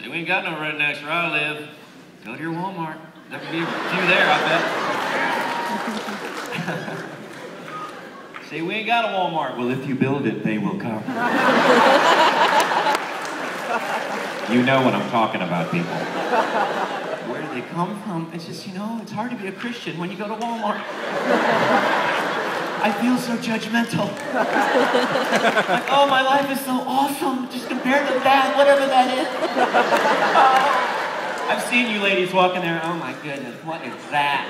See, we ain't got no rednecks where I live. Go to your Walmart. There could be a few there, I bet. See, we ain't got a Walmart. Well, if you build it, they will come. you know what I'm talking about, people. Where do they come from? It's just, you know, it's hard to be a Christian when you go to Walmart. I feel so judgmental. like, oh, my life is so awesome, just compared to that, whatever that is. Oh. I've seen you ladies walking there. Oh my goodness, what is that?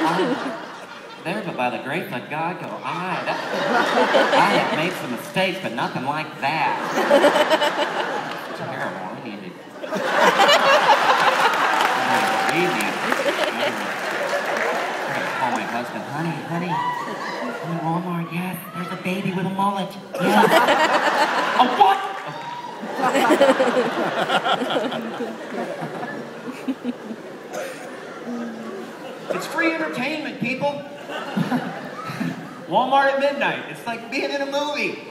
Oh, there, but by the grace of God, go I. That, I have made some mistakes, but nothing like that. Terrible. I need to. I need I'm gonna call my husband, honey, honey. In Walmart, yes. There's a baby with a mullet. Yes. a what? it's free entertainment, people. Walmart at midnight. It's like being in a movie.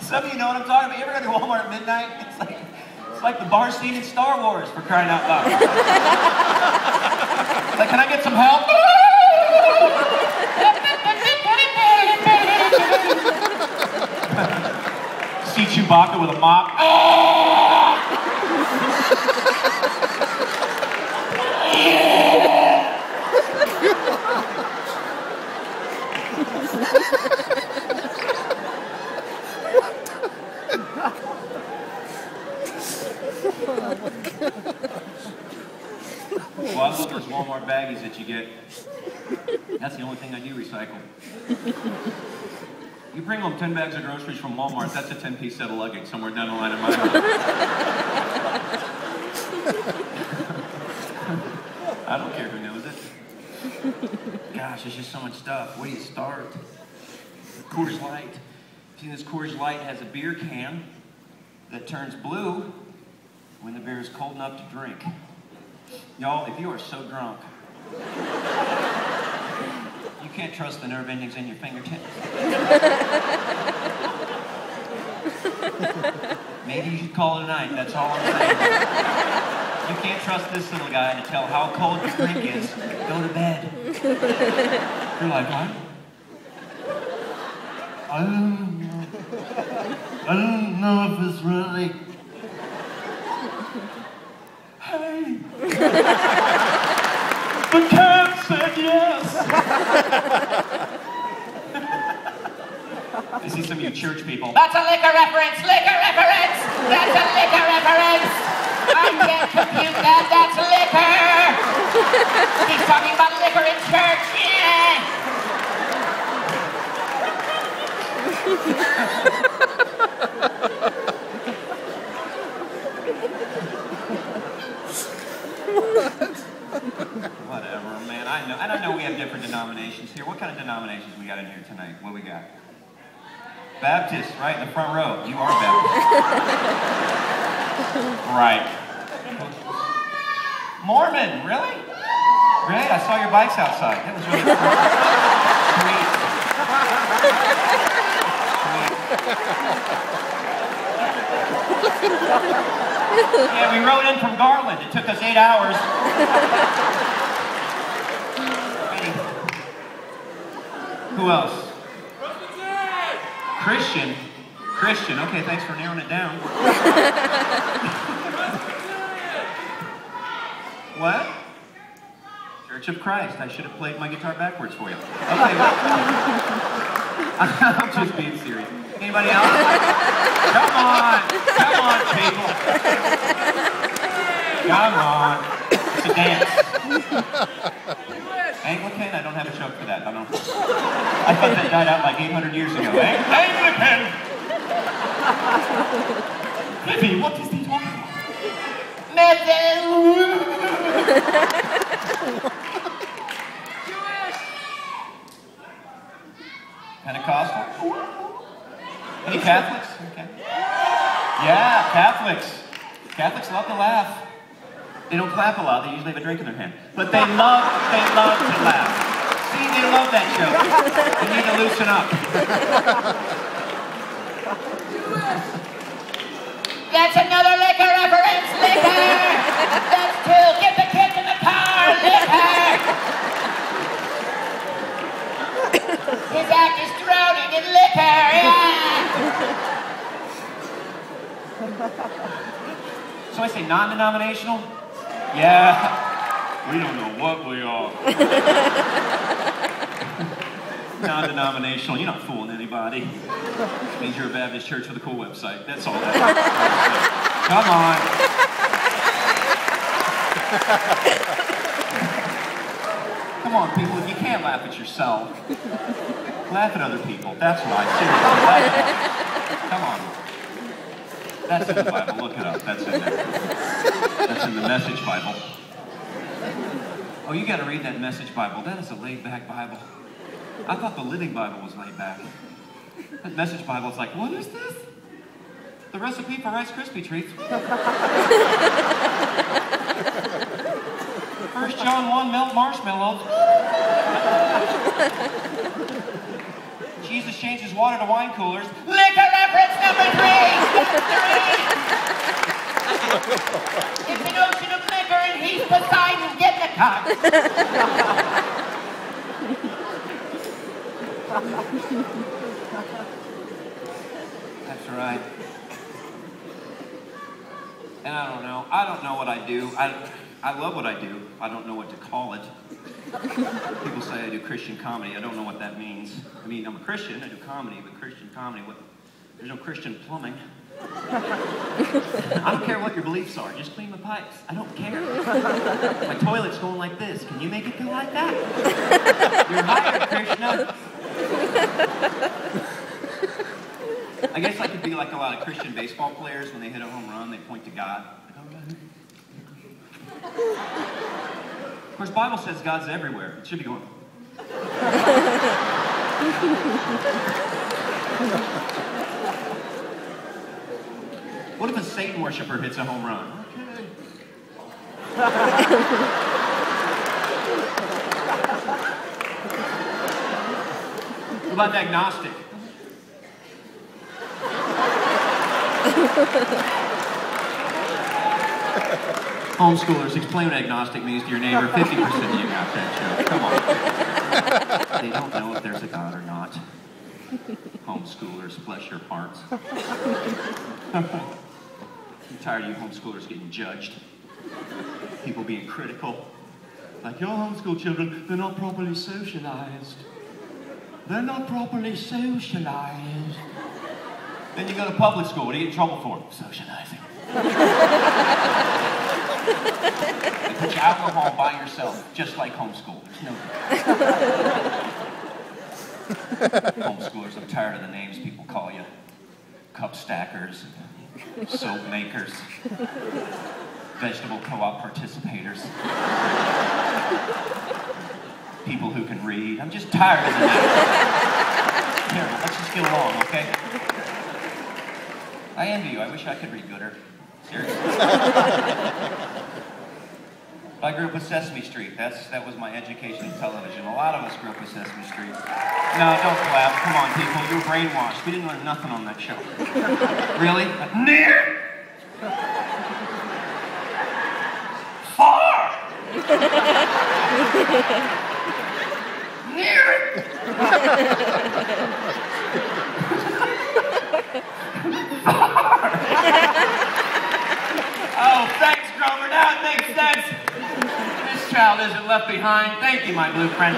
Some of you know what I'm talking about. You ever go to Walmart at midnight? It's like it's like the bar scene in Star Wars for crying out loud. Like, can I get some help? See Chewbacca with a mop. I love those Walmart baggies that you get. That's the only thing I do recycle. You bring home 10 bags of groceries from Walmart, that's a 10 piece set of luggage somewhere down the line of my I don't care who knows it. Gosh, there's just so much stuff. Where do you start? Coors Light. See, this Coors Light has a beer can that turns blue when the beer is cold enough to drink. Y'all, if you are so drunk, you can't trust the nerve endings in your fingertips. Maybe you should call it a night, that's all I'm saying. You can't trust this little guy to tell how cold your drink is. Go to bed. You're like, what? I don't know. I don't know if it's really. The cat said yes! I see some of you church people. That's a liquor reference! Liquor reference! That's a liquor reference! I can't compute that! That's liquor! He's talking about liquor in church! Yeah! Whatever, man. I know. I don't know we have different denominations here. What kind of denominations we got in here tonight? What we got? Baptist, right in the front row. You are Baptist. right. Mormon, really? Great. I saw your bikes outside. That was really cool. Sweet. Yeah, we rode in from Garland. It took us eight hours. Who else? Christian. Christian. Okay, thanks for narrowing it down. what? Church of Christ. I should have played my guitar backwards for you. Okay. I'm just being serious. Anybody else? Come on. Come on, people. Come on. It's a dance. Anglican? I don't have a joke for that. I thought that died out like 800 years ago. Ang- Anglican! Baby, what is he talking about? Jewish! Pentecostal? Any Catholics? Okay. Yeah, Catholics. Catholics love to laugh. They don't clap a lot, they usually have a drink in their hand. But they love, they love to laugh. See, they love that joke. You need to loosen up. That's another liquor reference. Liquor. That's two. Get the kids in the car. Liquor. His act is drowning in liquor. Yeah. So I say non-denominational? Yeah. We don't know what we are. Non-denominational. You're not fooling anybody. It means you're a Baptist church with a cool website. That's all that. Come on. Come on, people. If you can't laugh at yourself, laugh at other people. That's right. Seriously. Come on. That's in the Bible. Look it up. That's in there. That's in the Message Bible. Oh, you got to read that Message Bible. That is a laid-back Bible. I thought the Living Bible was laid back. That Message Bible is like, what is this? The recipe for Rice Krispie treats. First John 1, melt marshmallows. Jesus changes water to wine coolers. Liquor reference number three! Three. it's an ocean of liquor and he's Poseidon. Get the car. That's right. And I don't know. I don't know what I do. I, I love what I do. I don't know what to call it. People say I do Christian comedy. I don't know what that means. I mean, I'm a Christian. I do comedy, but Christian comedy, what? There's no Christian plumbing. I don't care what your beliefs are. Just clean the pipes. I don't care. My toilet's going like this. Can you make it go like that? You're hired, Krishna. I guess I could be like a lot of Christian baseball players. When they hit a home run, they point to God. Of course, Bible says God's everywhere. It should be going. what if a Satan worshiper hits a home run? What about agnostic? Homeschoolers, explain what agnostic means to your neighbor. 50% of you got that joke. Come on. They don't know if there's a God or not. Homeschoolers, bless your hearts. I'm tired of you homeschoolers getting judged. People being critical. Like, your homeschool children, they're not properly socialized. They're not properly socialized. Then you go to public school. What do you get in trouble for? Socializing. they put you alcohol by yourself, just like homeschool. There's no Homeschoolers, I'm tired of the names people call you. Cup stackers, soap makers, vegetable co-op participators, people who can read. I'm just tired of the. Here, let's just get along, okay? I envy you. I wish I could read gooder. Seriously. I grew up with Sesame Street. That's that was my education in television. A lot of us grew up with Sesame Street. No, don't clap. Come on, people. You're brainwashed. We didn't learn nothing on that show. really? Near. Far. Oh, thanks, Grover. Now it makes sense. This child isn't left behind. Thank you, my blue friend.